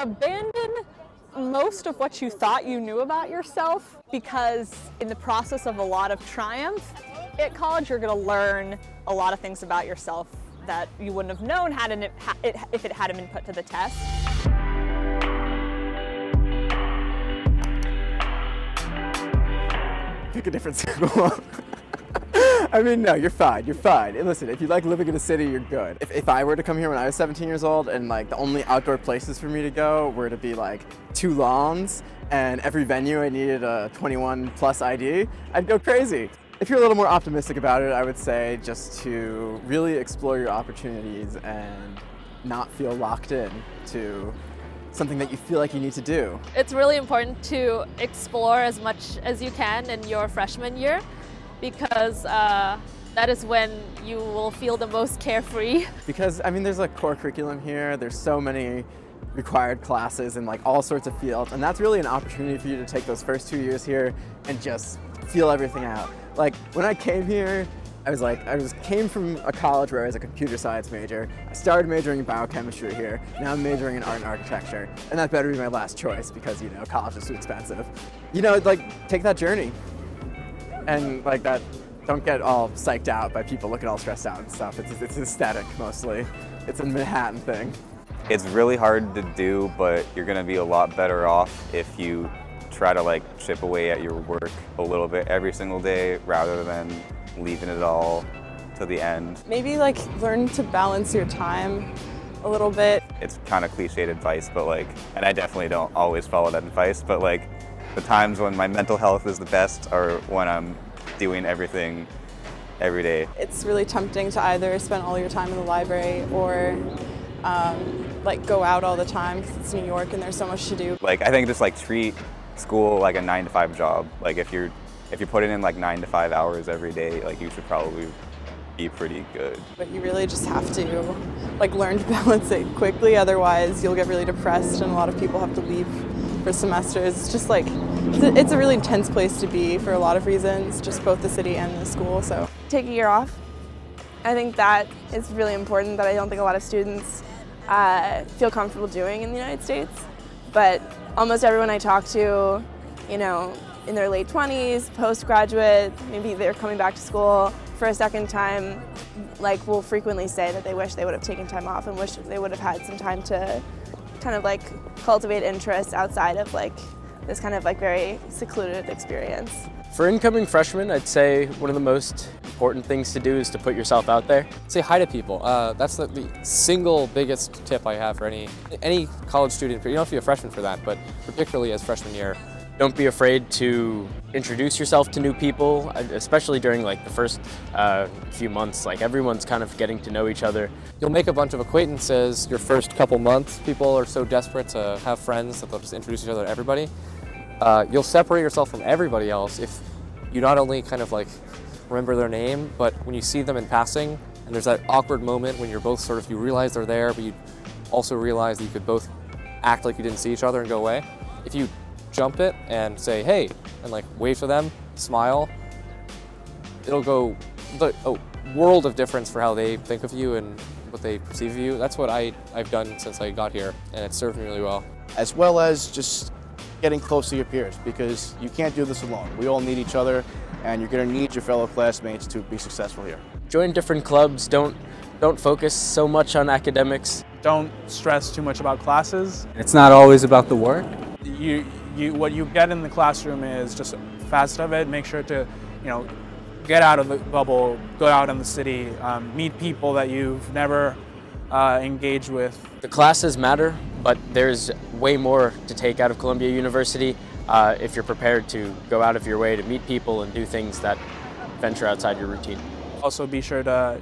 Abandon most of what you thought you knew about yourself because in the process of a lot of triumph at college you're going to learn a lot of things about yourself that you wouldn't have known had it, if it hadn't been put to the test. Pick a different school. I mean, no, you're fine. You're fine. And listen, if you like living in a city, you're good. If, if I were to come here when I was 17 years old and like the only outdoor places for me to go were to be like two lawns and every venue I needed a 21 plus ID, I'd go crazy. If you're a little more optimistic about it, I would say just to really explore your opportunities and not feel locked in to something that you feel like you need to do. It's really important to explore as much as you can in your freshman year because uh, that is when you will feel the most carefree. Because, I mean, there's a core curriculum here. There's so many required classes in like all sorts of fields. And that's really an opportunity for you to take those first two years here and just feel everything out. Like when I came here, I was like, I was came from a college where I was a computer science major. I started majoring in biochemistry here. Now I'm majoring in art and architecture. And that better be my last choice because, you know, college is too expensive. You know, like, take that journey and like that don't get all psyched out by people looking all stressed out and stuff. It's, it's aesthetic mostly. It's a Manhattan thing. It's really hard to do, but you're gonna be a lot better off if you try to like chip away at your work a little bit every single day rather than leaving it all to the end. Maybe like learn to balance your time a little bit. It's kind of cliched advice, but like, and I definitely don't always follow that advice, but like the times when my mental health is the best are when I'm doing everything every day. It's really tempting to either spend all your time in the library or um, like go out all the time because it's New York and there's so much to do. Like I think just like treat school like a nine to five job. Like if you're if you're putting in like nine to five hours every day, like you should probably be pretty good. But you really just have to like learn to balance it quickly, otherwise you'll get really depressed and a lot of people have to leave for semesters. It's just like, it's a really intense place to be for a lot of reasons, just both the city and the school, so. Take a year off. I think that is really important that I don't think a lot of students uh, feel comfortable doing in the United States. But almost everyone I talk to, you know, in their late 20s, postgraduate, maybe they're coming back to school for a second time, like will frequently say that they wish they would have taken time off and wish they would have had some time to kind of like cultivate interest outside of like this kind of like very secluded experience. For incoming freshmen, I'd say one of the most important things to do is to put yourself out there. Say hi to people. Uh, that's the, the, single biggest tip I have for any any college student. You don't have to be a freshman for that, but particularly as freshman year, don't be afraid to introduce yourself to new people, especially during like the first uh, few months. Like everyone's kind of getting to know each other. You'll make a bunch of acquaintances your first couple months. People are so desperate to have friends that they'll just introduce each other to everybody. Uh, you'll separate yourself from everybody else if you not only kind of like remember their name, but when you see them in passing, and there's that awkward moment when you're both sort of, you realize they're there, but you also realize that you could both act like you didn't see each other and go away. If you jump it and say, hey, and like wave to them, smile, it'll go the, a world of difference for how they think of you and what they perceive of you. That's what I, I've done since I got here, and it's served me really well. As well as just getting close to your peers, because you can't do this alone. We all need each other, and you're going to need your fellow classmates to be successful here. Join different clubs. Don't don't focus so much on academics. Don't stress too much about classes. It's not always about the work. You you, what you get in the classroom is just fast of it. Make sure to, you know, get out of the bubble, go out in the city, um, meet people that you've never uh, engaged with. The classes matter, but there's way more to take out of Columbia University uh, if you're prepared to go out of your way to meet people and do things that venture outside your routine. Also be sure to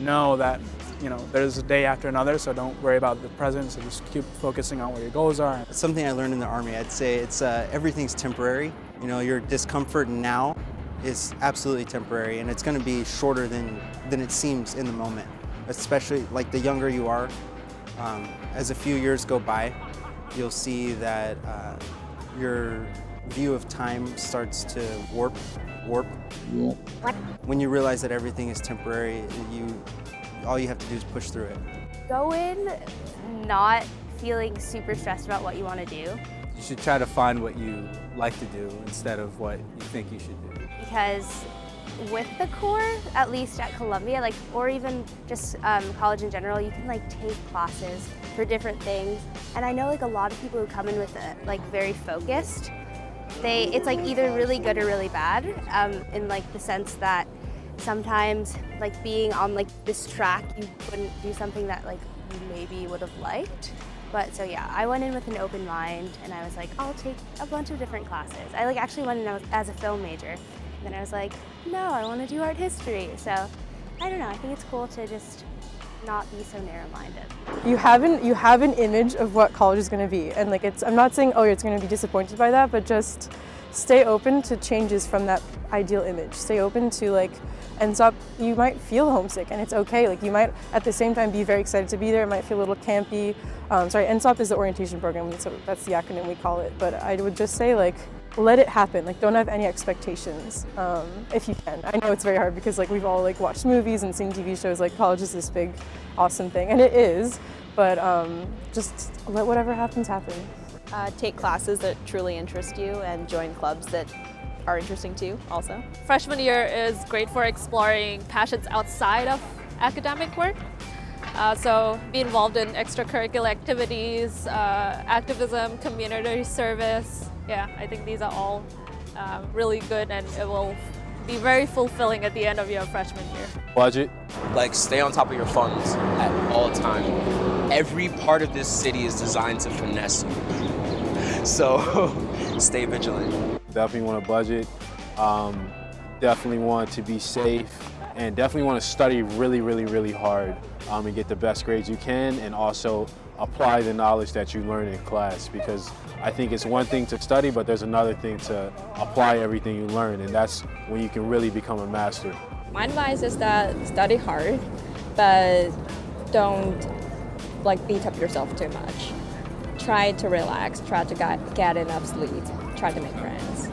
know that you know, there's a day after another, so don't worry about the present, so just keep focusing on what your goals are. It's something I learned in the Army. I'd say it's uh, everything's temporary. You know, your discomfort now is absolutely temporary, and it's going to be shorter than, than it seems in the moment, especially like the younger you are. Um, as a few years go by, you'll see that uh, your view of time starts to warp, warp. When you realize that everything is temporary, you all you have to do is push through it. Go in not feeling super stressed about what you want to do You should try to find what you like to do instead of what you think you should do. because with the core, at least at Columbia, like or even just um, college in general, you can like take classes for different things. And I know like a lot of people who come in with it like very focused, they it's like either really good or really bad. Um, in like the sense that sometimes like being on like this track, you wouldn't do something that like you maybe would have liked. But so yeah, I went in with an open mind and I was like, I'll take a bunch of different classes. I like actually went in as a film major. And then I was like, no, I want to do art history. So I don't know, I think it's cool to just not be so narrow-minded. you have an you have an image of what college is going to be and like it's i'm not saying oh you're going to be disappointed by that but just stay open to changes from that ideal image. Stay open to like ends up you might feel homesick and it's okay. Like you might at the same time be very excited to be there. It might feel a little campy. Um, sorry NSOP is the orientation program so that's the acronym we call it. But i would just say like let it happen like don't have any expectations um, if you can i know it's very hard because like we've all like watched movies and seen tv shows like college is this big awesome thing and it is but um, just let whatever happens happen Uh, take classes that truly interest you and join clubs that are interesting to you also. Freshman year is great for exploring passions outside of academic work. Uh, so be involved in extracurricular activities, uh, activism, community service. Yeah, I think these are all uh, really good and it will be very fulfilling at the end of your freshman year. Budget. Like stay on top of your funds at all time. Every part of this city is designed to finesse you. So stay vigilant. Definitely want to budget. Um, definitely want to be safe and definitely want to study really, really, really hard um, and get the best grades you can and also apply the knowledge that you learn in class because I think it's one thing to study, but there's another thing to apply everything you learn and that's when you can really become a master. My advice is that study hard, but don't like beat up yourself too much. Try to relax, try to get, get enough sleep, try to make friends.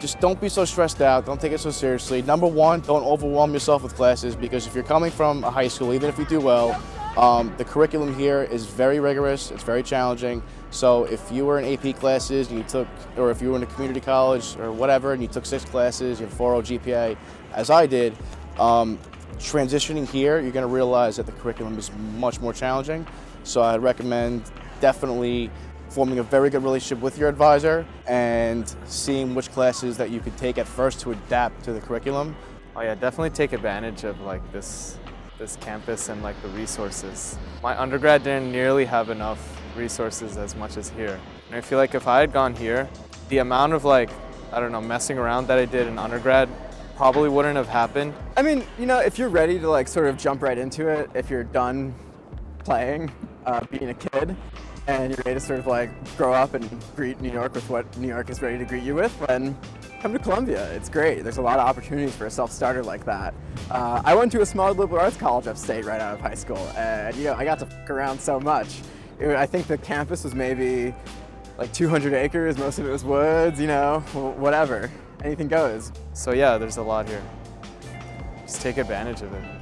Just don't be so stressed out. Don't take it so seriously. Number one, don't overwhelm yourself with classes because if you're coming from a high school, even if you do well, um, the curriculum here is very rigorous. It's very challenging. So if you were in AP classes and you took, or if you were in a community college or whatever, and you took six classes, you have 4.0 GPA, as I did, um, transitioning here, you're going to realize that the curriculum is much more challenging. So I'd recommend definitely forming a very good relationship with your advisor and seeing which classes that you could take at first to adapt to the curriculum. Oh yeah, definitely take advantage of like this this campus and like the resources. My undergrad didn't nearly have enough resources as much as here. And I feel like if I had gone here, the amount of like, I don't know, messing around that I did in undergrad probably wouldn't have happened. I mean, you know, if you're ready to like sort of jump right into it, if you're done playing, uh, being a kid, and you're ready to sort of like grow up and greet New York with what New York is ready to greet you with, then come to Columbia. It's great. There's a lot of opportunities for a self-starter like that. Uh, I went to a small liberal arts college upstate right out of high school, and you know, I got to fuck around so much. It, I think the campus was maybe like 200 acres. Most of it was woods. You know, whatever. Anything goes. So yeah, there's a lot here. Just take advantage of it.